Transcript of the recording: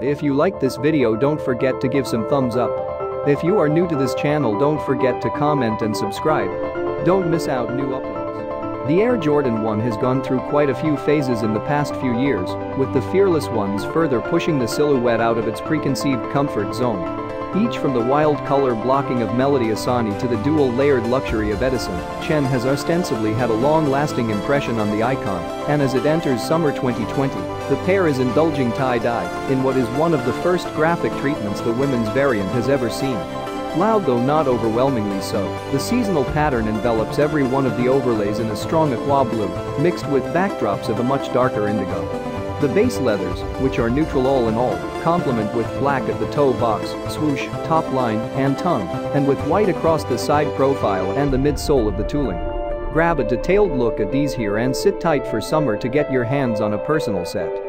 If you like this video don't forget to give some thumbs up. If you are new to this channel don't forget to comment and subscribe. Don't miss out new uploads. The Air Jordan 1 has gone through quite a few phases in the past few years, with the Fearless ones further pushing the silhouette out of its preconceived comfort zone. Each from the wild color blocking of Melody Ehsani to the dual-layered luxury of Edison, Chen has ostensibly had a long-lasting impression on the icon, and as it enters summer 2020, the pair is indulging tie-dye in what is one of the first graphic treatments the women's variant has ever seen. Loud though not overwhelmingly so, the seasonal pattern envelops every one of the overlays in a strong aqua blue, mixed with backdrops of a much darker indigo. The base leathers, which are neutral all in all, complement with black at the toe box, swoosh, top line, and tongue, and with white across the side profile and the midsole of the tooling. Grab a detailed look at these here and sit tight for summer to get your hands on a personal set.